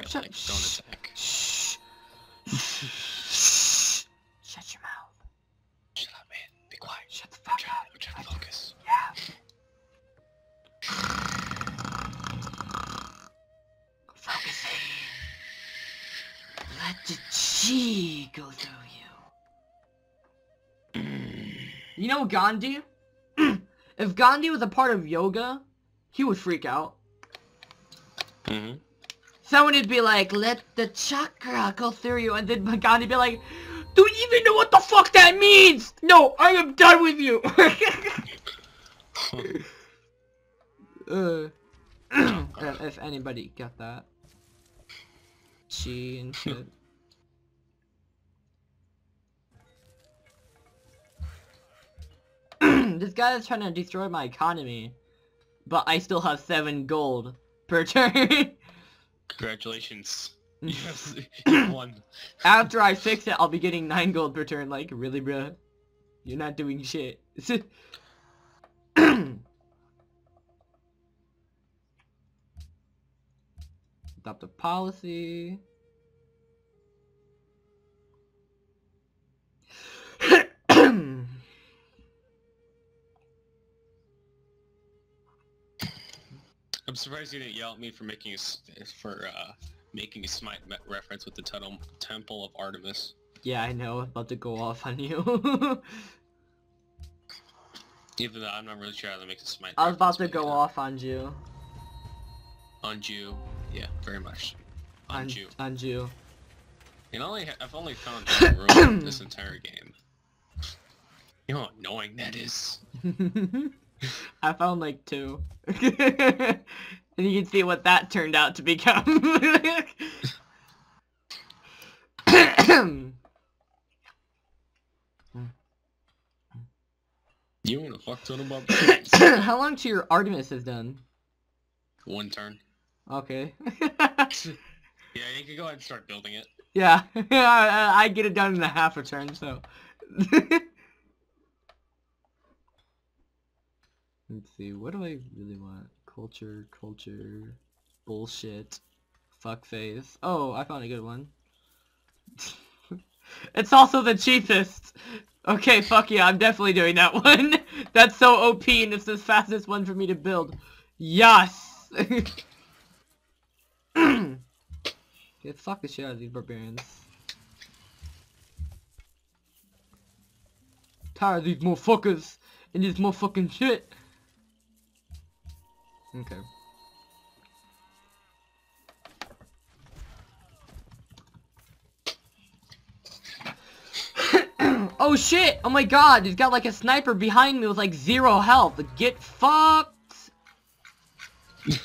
up, shut up. Don't attack. Shh. Shut your mouth. Shut up, man. Be quiet. Shut the fuck trying, up. I'm trying to focus. Yeah. Focusing. Let the chi go through you. You know Gandhi? if Gandhi was a part of yoga, he would freak out. Mm-hmm. Someone would be like, let the chakra go through you, and then Gandhi would be like, do you even know what the fuck that means? No, I am done with you. uh, if- anybody got that. Chi and shit. this guy is trying to destroy my economy. But I still have seven gold per turn. Congratulations. Yes, you mm-hmm. won. After I fix it, I'll be getting 9 gold per turn. Like, really, bruh? You're not doing shit. Adopt a policy. I'm surprised you didn't yell at me for making a for uh making a smite reference with the tunnel, Temple of Artemis. yeah, I know. About to go off on you. Even though I'm not really sure how to make a smite. I was about to go yeah. off on you. on you, Yeah, very much. On, On Jew. On you. And only I've only found one room this entire game. You know how annoying that is. I found like two. and you can see what that turned out to become. You want to fuck ton about that? How long till your Artemis is done? one turn? Okay. Yeah, you can go ahead and start building it. yeah, I I get it done in a half a turn, so. Let's see, what do I really want? Culture, culture, bullshit, fuck face. Oh, I found a good one. it's also the cheapest. Okay, fuck yeah, I'm definitely doing that one. That's so OP and it's the fastest one for me to build. Yes! Get fuck the shit out of these barbarians. Tired of these motherfuckers and this motherfucking shit. Okay. oh shit! Oh my god, he's got like a sniper behind me with like zero health. Get fucked!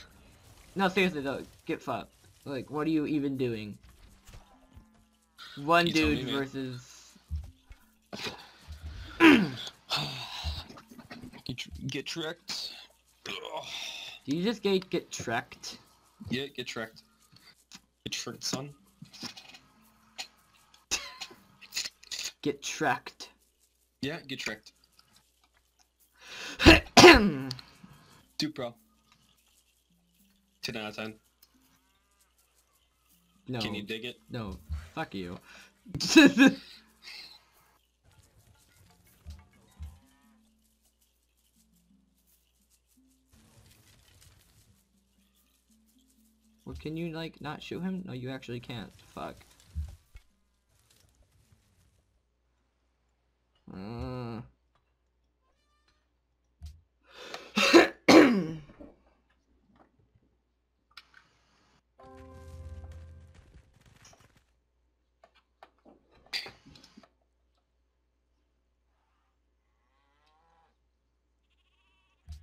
no, seriously though, get fucked. Like, what are you even doing? One You tell me, dude versus... Get, get tricked. Do you just get, get trekked? Yeah, get tricked. Get tricked, son. Get trekked. Yeah, get tricked. Two pro. 10 out of 10. no. Can you dig it? No. Fuck you. well, can you, like, not shoot him? No, you actually can't. Fuck. Uh.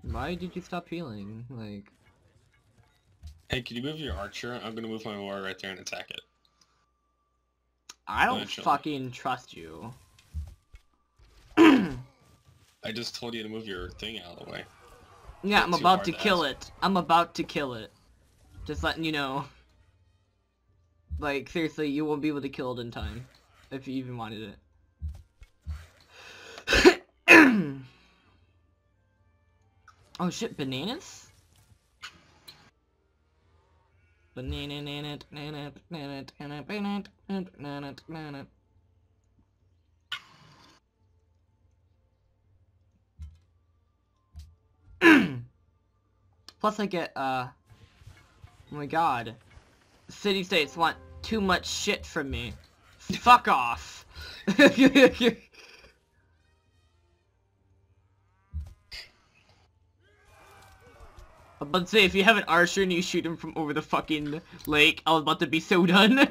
Why did you stop healing? Like, Hey, can you move your archer? I'm gonna move my warrior right there and attack it. I don't Eventually. fucking trust you. I just told you to move your thing out of the way. Yeah, I'm about to to kill ask. it. I'm about to kill it. Just letting you know. Like, seriously, you won't be able to kill it in time. If you even wanted it. oh shit, bananas? Plus I get, uh... Oh my god. City states want too much shit from me. Fuck off. I'm about to say, if you have an archer and you shoot him from over the fucking lake, I was about to be so done.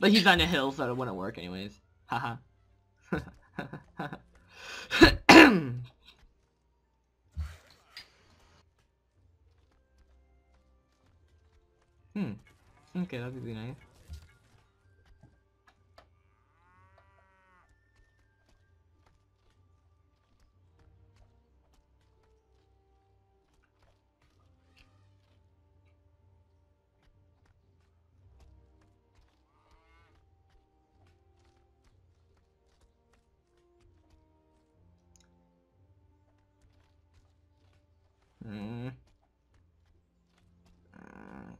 but he's on a hill, so it wouldn't work anyways. Haha. hmm. Okay, that'd be nice.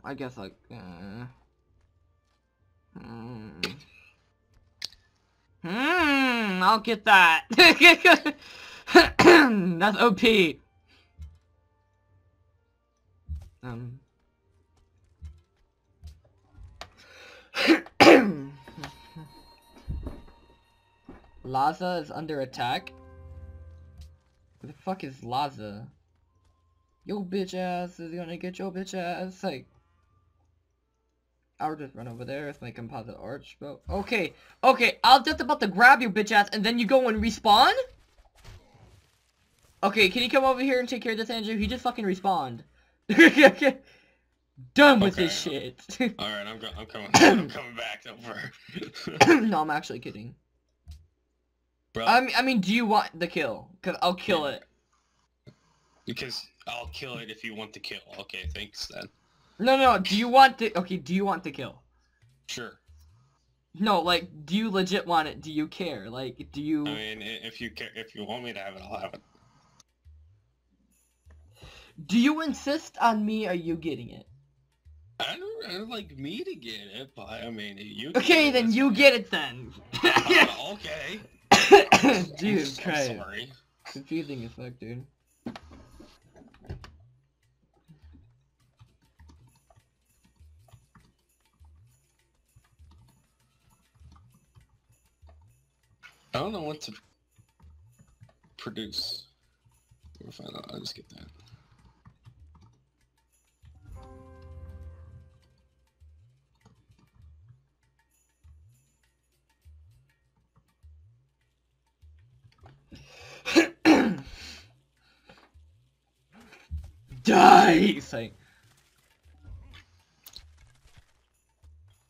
I guess like. Uh, hmm. Hmm. I'll get that. That's OP. Um. Lhasa is under attack. Where the fuck is Lhasa? Yo bitch ass is gonna get your bitch ass. Like, I'll just run over there with my composite arch bow. Okay, okay, I was just about to grab your bitch ass and then you go and respawn? Okay, can you come over here and take care of this, Andrew? He just fucking respawned. Done with Okay. this shit. Alright, I'm, I'm coming. I'm coming back. Don't no, I'm actually kidding. Bro, I mean, I mean, do you want the kill? Cause I'll kill it. because I'll kill it if you want the kill. Okay, thanks then. No, no, do you want to? okay, do you want to kill? Sure. No, like, do you legit want it? Do you care? Like, do you... I mean, if you care, if you want me to have it, I'll have it. Do you insist on me or you getting it? I don't, I don't like me to get it, but I mean, you. Okay, then you get it then. Uh, okay. Jesus I'm sorry. Confusing as fuck, dude. I don't know what to produce. We'll find out. I'll just get that. Die! Say.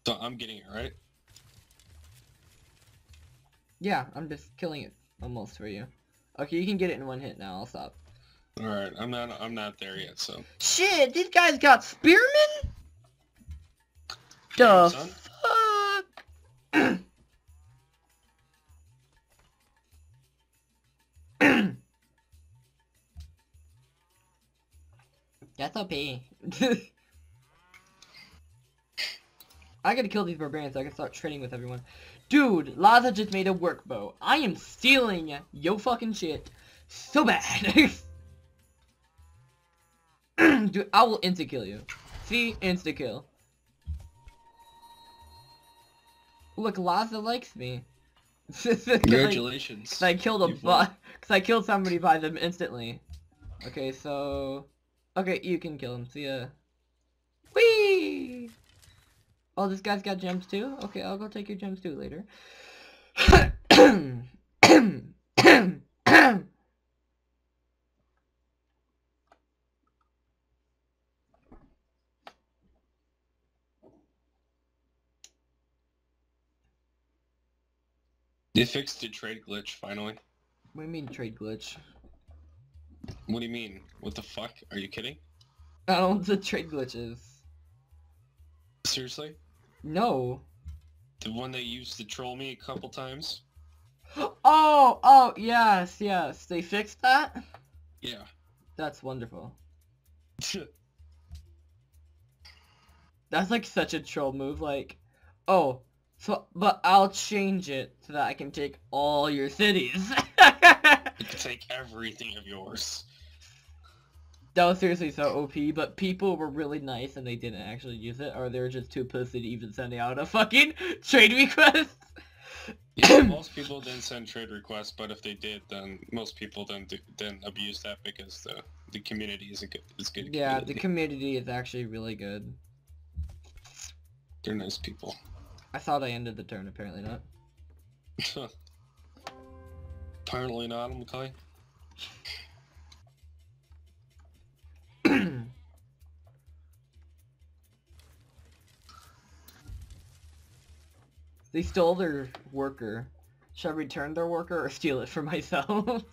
So I'm getting it right. Yeah, I'm just killing it almost for you. Okay, you can get it in one hit now. I'll stop. All right, I'm not. I'm not there yet. So. Shit, these guys got spearmen? Son. fuck? That's OP. I gotta kill these barbarians so I can start trading with everyone. Dude, Lhasa just made a work bow. I am stealing yo fucking shit so bad. Dude, I will insta-kill you. See? Insta-kill. Look, Lhasa likes me. Congratulations. 'cause I killed a bot. Cause I killed somebody by them instantly. Okay, so... Okay, you can kill him. See ya. Whee! Oh, this guy's got gems too? Okay, I'll go take your gems too later. They fixed the trade glitch finally. what do you mean trade glitch? What do you mean? What the fuck? Are you kidding? I don't know what the trade glitch is. Seriously? No. The one they used to troll me a couple times? Oh, oh, yes, yes. They fixed that? Yeah. That's wonderful. That's like such a troll move, like, oh, so, but I'll change it so that I can take all your cities. I can take everything of yours. That was seriously so OP, but people were really nice and they didn't actually use it, or they were just too pussy to even send out a fucking trade request. Yeah, most people didn't send trade requests, but if they did, then most people then then abuse that because the the community is a good is good. Yeah, the community. community is actually really good. they're nice people. I thought I ended the turn, apparently not. Apparently not, McCoy. They stole their worker. Should I return their worker or steal it for myself?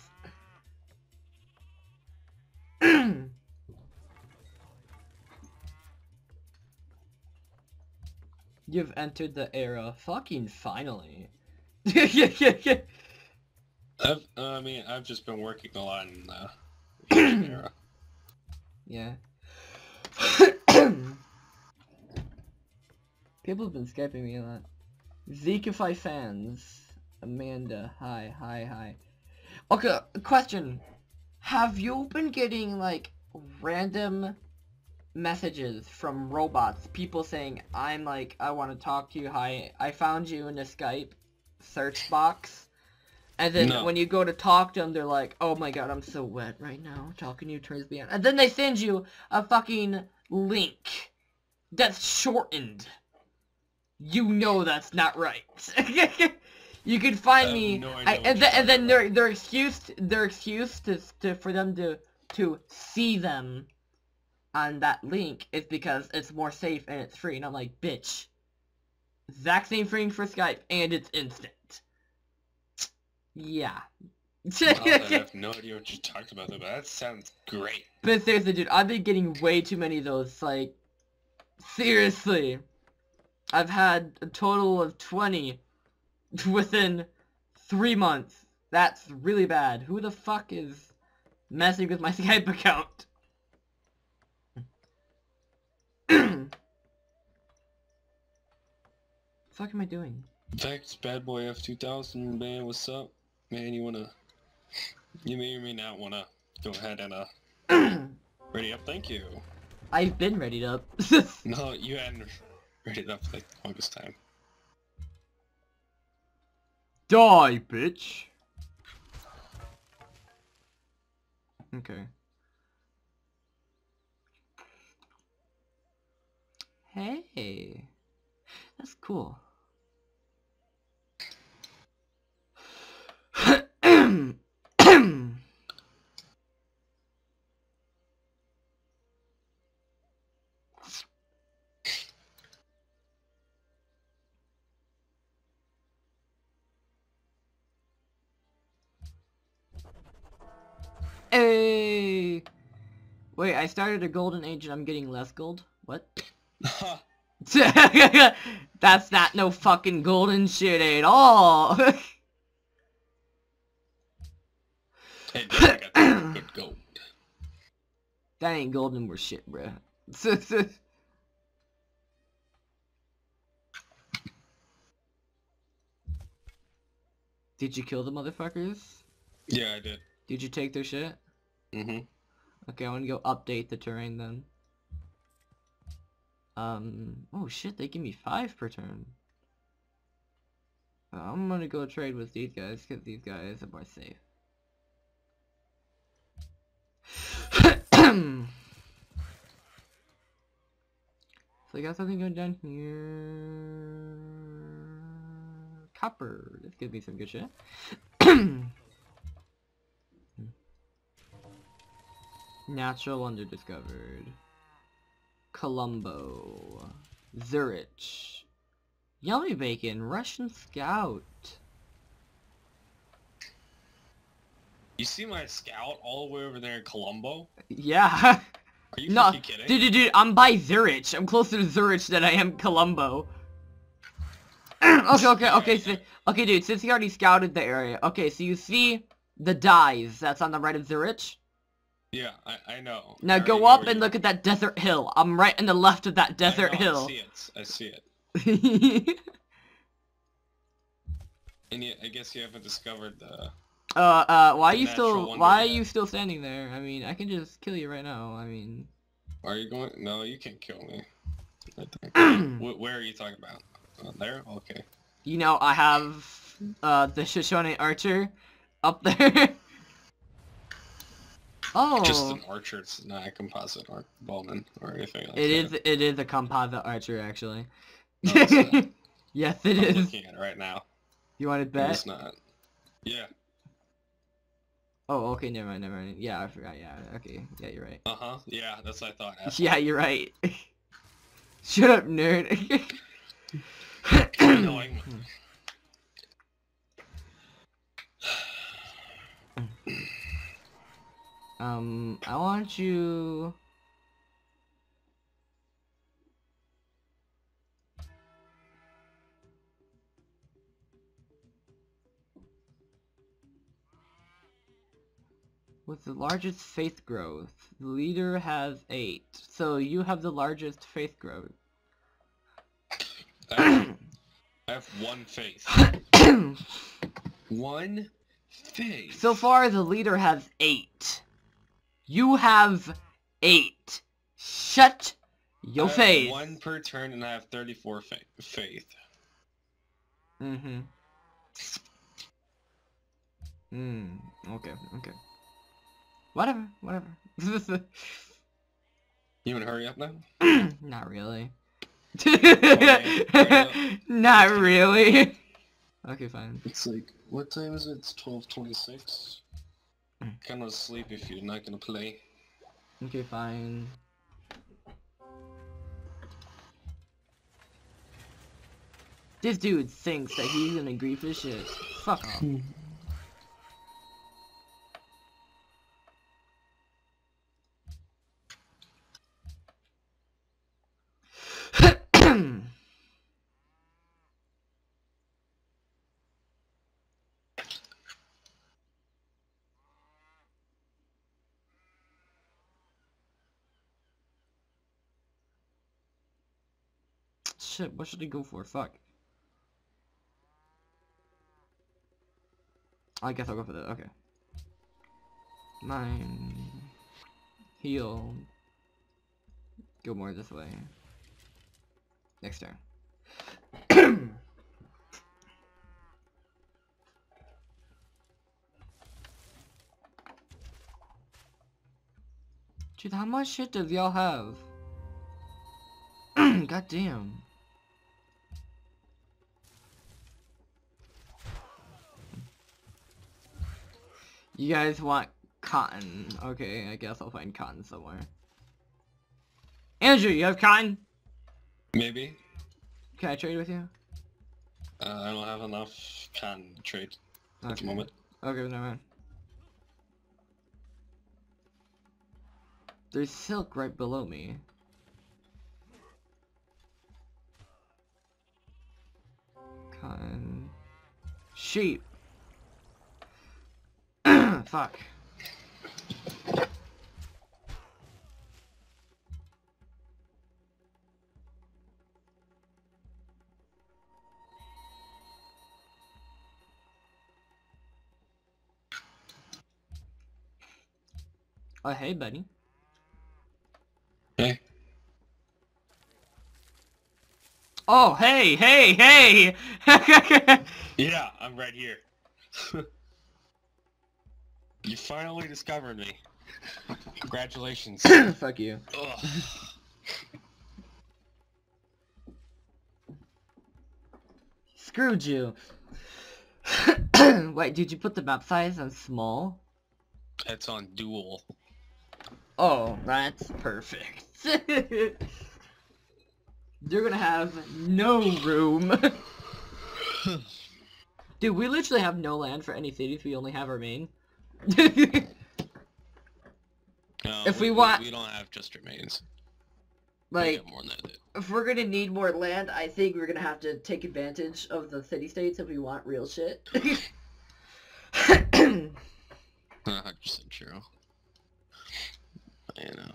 You've entered the era. Fucking finally. I've, uh, I mean, I've just been working a lot in the era. yeah. People have been Skyping me a lot. Zekify fans. Amanda, hi, hi, hi. Okay, question. Have you been getting, like, random messages from robots? People saying, I'm like, I want to talk to you, hi, I found you in the Skype search box. And then No. when you go to talk to them, they're like, oh my god, I'm so wet right now. Talking to you turns me on. And then they send you a fucking link that's shortened. You know that's not right. you can find me, no I, and, then, and then their their excuse their excuse to, to for them to to see them on that link is because it's more safe and it's free. And I'm like, bitch, exact same thing for Skype and it's instant. Yeah. Well, I have no idea what you talked about, though, but that sounds great. But seriously, dude, I've been getting way too many of those, like, seriously. I've had a total of 20 within three months. That's really bad. Who the fuck is messing with my Skype account? fuck am I doing? Vex, Bad Boy F2000, man, what's up? Man, you wanna... You may or may not wanna go ahead and, uh, ready up, thank you. I've been readied up. No, you hadn't ready it up for like the longest time. Die, bitch. Okay. Hey. That's cool. Wait, I started a golden age and I'm getting less gold? What? That's not no fucking golden shit at all! Hey, dude, that good gold. that ain't golden worth shit, bruh. Did you kill the motherfuckers? Yeah, I did. Did you take their shit? Mm-hmm. Okay, I want to go update the terrain then. Um, oh shit, they give me five per turn. I'm gonna go trade with these guys, because these guys are more safe. so I got something going down here. Copper. This gives me some good shit. Natural underdiscovered. Colombo. Zurich. Yummy bacon. Russian scout. You see my scout all the way over there in Colombo? Yeah. Are you no, kidding? dude, dude, dude, I'm by Zurich. I'm closer to Zurich than I am Colombo. okay, okay, okay, so, okay, dude, since you already scouted the area, okay, so you see the dies that's on the right of Zurich? Yeah, I, I know. Now I go up and look at that desert hill. I'm right in the left of that I desert know, hill. I see it. I see it. uh, And yet, I guess you haven't discovered the. uh, why are you still, wonder why are you still standing there? I mean, I can just kill you right now. I mean, Are you going? No, you can't kill me. Right there. you Wh- where are you talking about? Uh, there? Okay. You know, I have, uh, the Shoshone archer up there. oh, Just an archer. It's not a composite ar- bowman or anything like it is, that. it is a composite archer actually. No, it's not. yes, it I'm is. looking at it right now. You want to No, bet? It's not. Yeah. Oh, okay, never mind, never mind. Yeah, I forgot. Yeah, okay, yeah, you're right. Uh huh. Yeah, that's what I thought. asshole. Yeah, you're right. Shut up, nerd. Annoying. um, I want you. With the largest faith growth, the leader has eight. So you have the largest faith growth. I have, I have one faith. One faith. So far, the leader has eight. You have eight. Shut your I have face. One per turn, and I have 34 fa- faith. Mm-hmm. Hmm. Okay. Okay. Whatever. Whatever. You wanna hurry up now? Not really. Okay. Not really. Okay, fine. It's like, what time is it? It's 12.26. Kind of sleep if you're not gonna play. Okay, fine. This dude thinks that he's gonna grief his shit. Fuck off. Shit, what should I go for? Fuck. I guess I'll go for that. Okay. Mine. Heal. Go more this way. Next turn. Dude, how much shit does y'all have? God damn. You guys want cotton. Okay, I guess I'll find cotton somewhere. Andrew, you have cotton? Maybe. Can I trade with you? Uh, I don't have enough cotton to trade at the moment. Okay, never mind. There's silk right below me. Cotton. Sheep. Fuck. Oh, hey, buddy. Hey. Oh, hey, hey, hey! Yeah, I'm right here. you finally discovered me. Congratulations. Fuck you. Ugh. Screwed you. Wait, did you put the map size on small? It's on dual. Oh, that's perfect. You're gonna have no room. Dude, we literally have no land for any cities. We only have our main. No, If we want- we don't have just remains. Like, got more than that. if we're gonna need more land, I think we're gonna have to take advantage of the city states if we want real shit. 100% true. you know.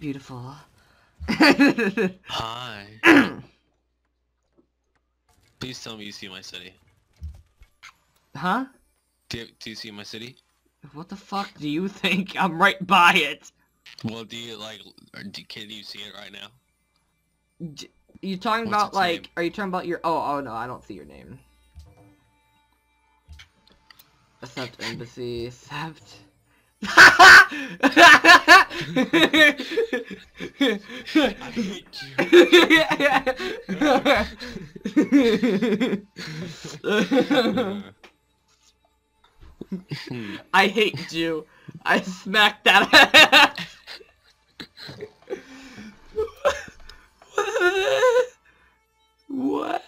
Beautiful. Hi. Please tell me you see my city. huh? Do you, do you see my city? What the fuck do you think? I'm right by it. Well, do you like? Do, can you see it right now? D- you talking What's about like? name? Are you talking about your? Oh, oh no, I don't see your name. Accept embassy. Accept. I hate you. I smacked that what?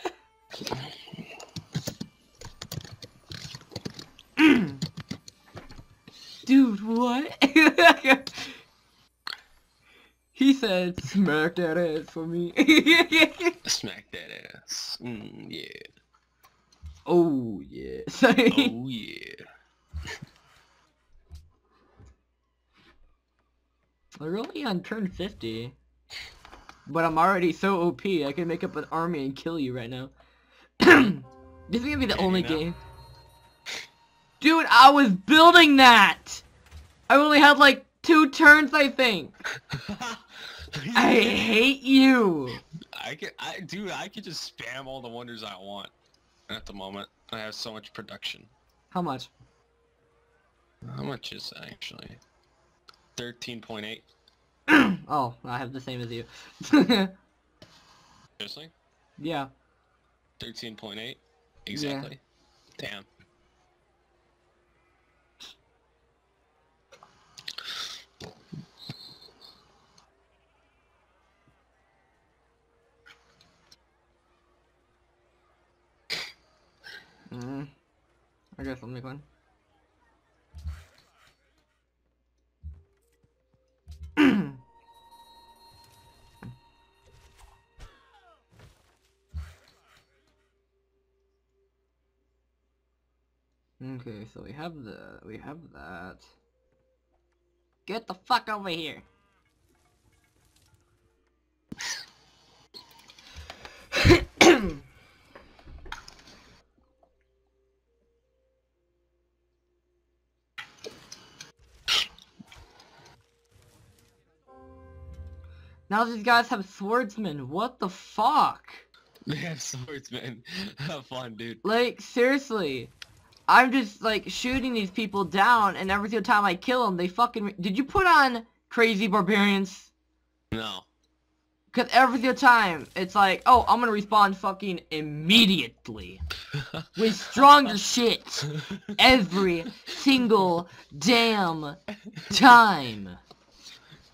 Dude, what? he said, smack that ass for me. Smack that ass. Mm, yeah. oh, yes. Oh yeah. We're only on turn 50. But I'm already so OP, I can make up an army and kill you right now. this is gonna be the Can you only game. Dude, I was building that! I only had like two turns, I think. I hate you. I can, I, dude, I could just spam all the wonders I want at the moment. I have so much production. How much? How much is that actually? 13.8. oh, I have the same as you. Seriously? yeah. 13.8? Exactly. Damn. Mm. I guess I'll make one. okay, so we have the we have that. Get the fuck over here. Now these guys have swordsmen. What the fuck? They have swordsmen. Have fun, dude. Like, seriously. I'm just, like, shooting these people down, and every single time I kill them, they fucking... Did you put on Crazy Barbarians? No. Because every single time, it's like, oh, I'm gonna respawn fucking immediately. With stronger shit. Every single damn time.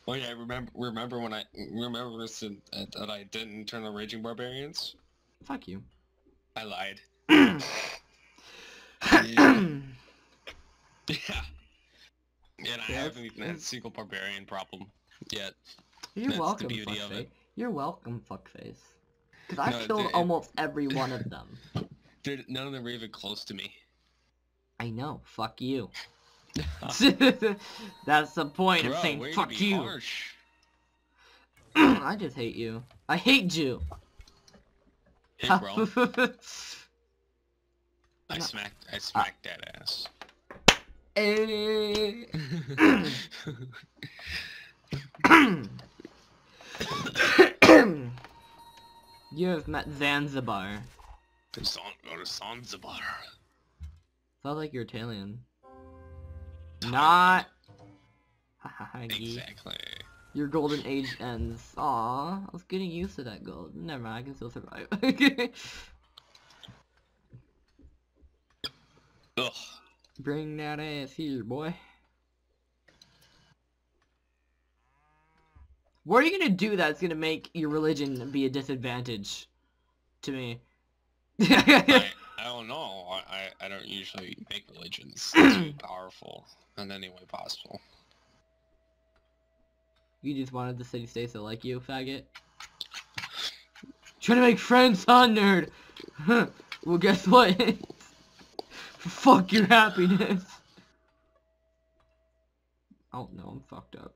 Oh yeah, remember remember when I remember that I didn't turn on Raging Barbarians? Fuck you. I lied. Yeah. Yeah. And I haven't even had a single barbarian problem yet. You're That's welcome, fuckface. You're welcome, fuckface. Because I No, killed it- almost every one of them. Dude, none of them were even close to me. I know, fuck you. That's the point of saying fuck you. I just hate you. I hate you. Hey, bro. I smacked I smacked that ass. Eh. you have met Zanzibar. Zanzibar. Sounds like you're Italian. Not. Exactly. Your golden age ends. Aw, I was getting used to that gold. Never mind, I can still survive. Ugh. Bring that ass here, boy. What are you gonna do that's gonna make your religion be a disadvantage to me? I, I don't know. I, I, don't usually make religions too powerful in any way possible. you just wanted the city states to like you, faggot. Trying to make friends, huh, nerd? Well, guess what? Fuck your happiness. Oh no, I'm fucked up.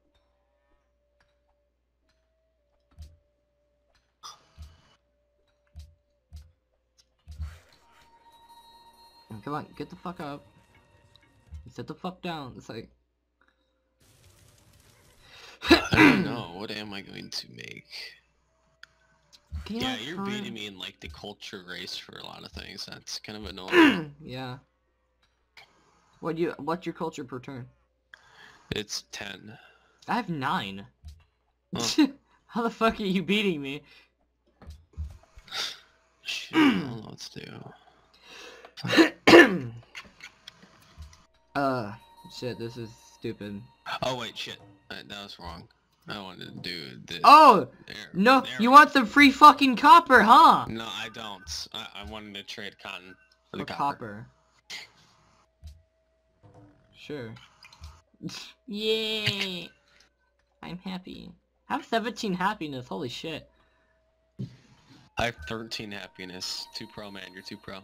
Come on, get the fuck up. Sit the fuck down. It's like I don't know. What am I going to make? You Yeah, you're turn- beating me in like the culture race for a lot of things. That's kind of annoying. yeah. What you? What's your culture per turn? it's ten. I have nine. Oh. How the fuck are you beating me? Shit, I don't know what to do. uh, shit. This is stupid. Oh wait, shit. Uh, That was wrong. I wanted to do this. Oh there, no! there You want the free fucking copper, huh? No, I don't. I, I wanted to trade cotton for the Or copper. copper. Sure. Yay! I'm happy. I have 17 happiness, holy shit. I have 13 happiness. Two pro, man. You're two pro.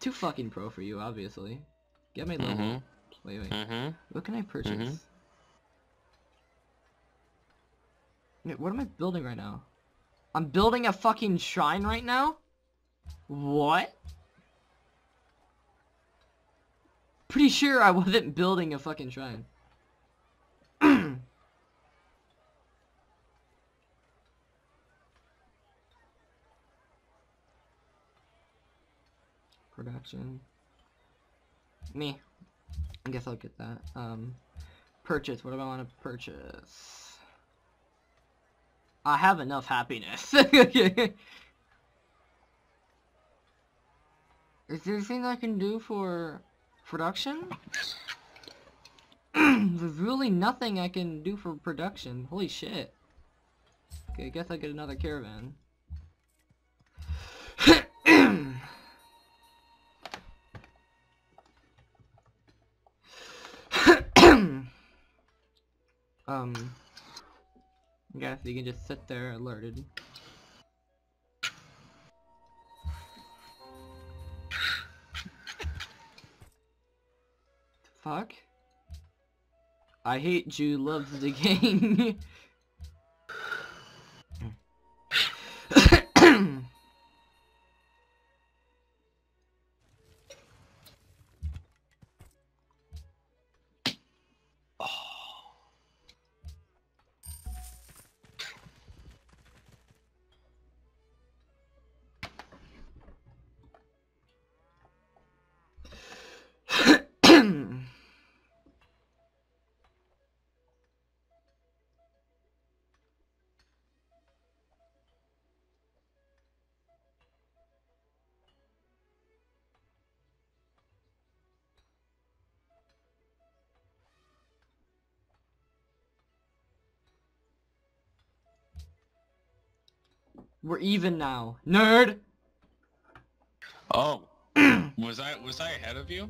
Too fucking pro for you, obviously. Get my level. Mm-hmm. Wait, wait. Mm-hmm. What can I purchase? Mhm. Wait, what am I building right now? I'm building a fucking shrine right now? What? Pretty sure I wasn't building a fucking shrine. Production. Me. I guess I'll get that. Um, purchase. What do I want to purchase? I have enough happiness. Is there anything I can do for production? There's really nothing I can do for production. Holy shit. Okay, I guess I get another caravan. Um, I guess you can just sit there alerted. Fuck. I hate Jew loves the gang. We're even now. Nerd! Oh. was I was I ahead of you?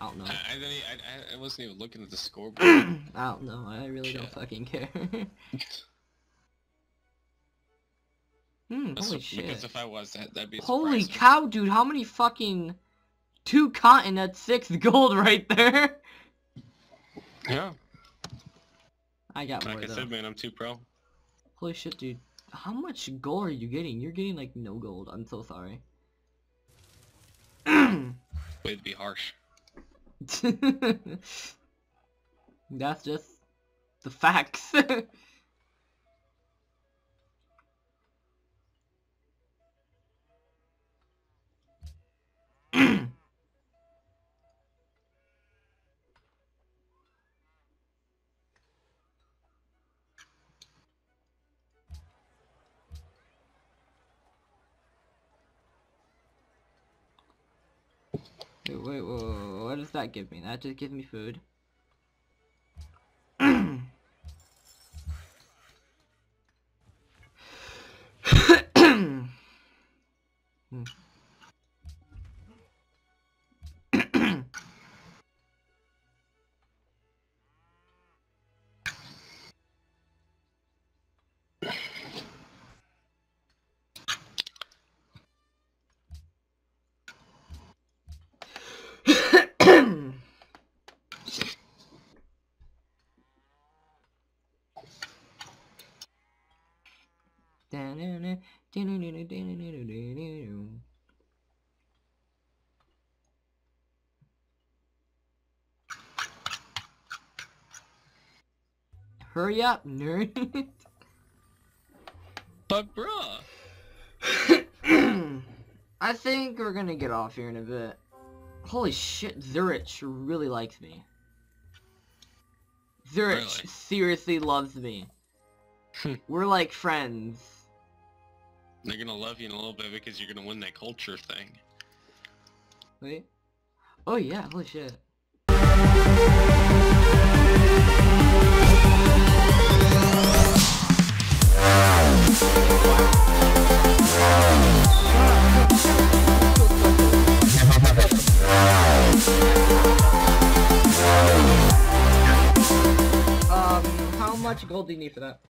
I don't know. I, I, didn't, I, I- wasn't even looking at the scoreboard. I don't know. I really don't fucking care. hmm, That's holy shit. Because if I was, that, that'd be Holy surprising. cow, dude, how many fucking... Two cotton, that's six gold right there! Yeah. I got more Like I though. said, man, I'm too pro. Holy shit, dude. How much gold are you getting? You're getting like no gold. I'm so sorry. Way to be harsh. That's just the facts. Wait, what does that give me? That just gives me food. Hurry up, nerd. But bruh, I think we're gonna get off here in a bit. Holy shit, Zurich really likes me. Zurich Really? seriously loves me. We're like friends. They're gonna love you in a little bit because you're gonna win that culture thing. Wait. Oh yeah, holy shit. Um, how much gold do you need for that?